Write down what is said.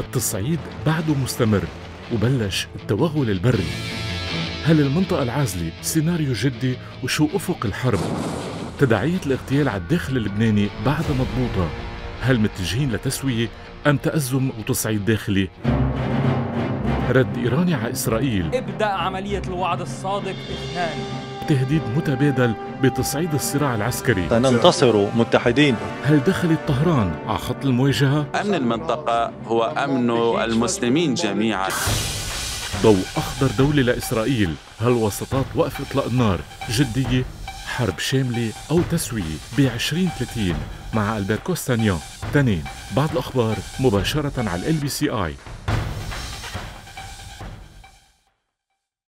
التصعيد بعده مستمر وبلش التوغل البري هل المنطقة العازلة سيناريو جدي وشو أفق الحرب؟ تداعية الاغتيال على الداخل اللبناني بعدها مضبوطة هل متجهين لتسوية أم تأزم وتصعيد داخلي؟ رد إيراني على إسرائيل ابدأ عملية الوعد الصادق إثنان تهديد متبادل بتصعيد الصراع العسكري. سننتصر متحدين. هل دخلت طهران على خط المواجهة؟ أمن المنطقة هو أمن المسلمين جميعا. ضوء أخضر دولة لإسرائيل. هل وسطات وقف إطلاق النار؟ جدية؟ حرب شاملة أو تسوية؟ ب 2030 مع ألبert كوستانيان. تنين بعد الأخبار مباشرة على ال بي سي آي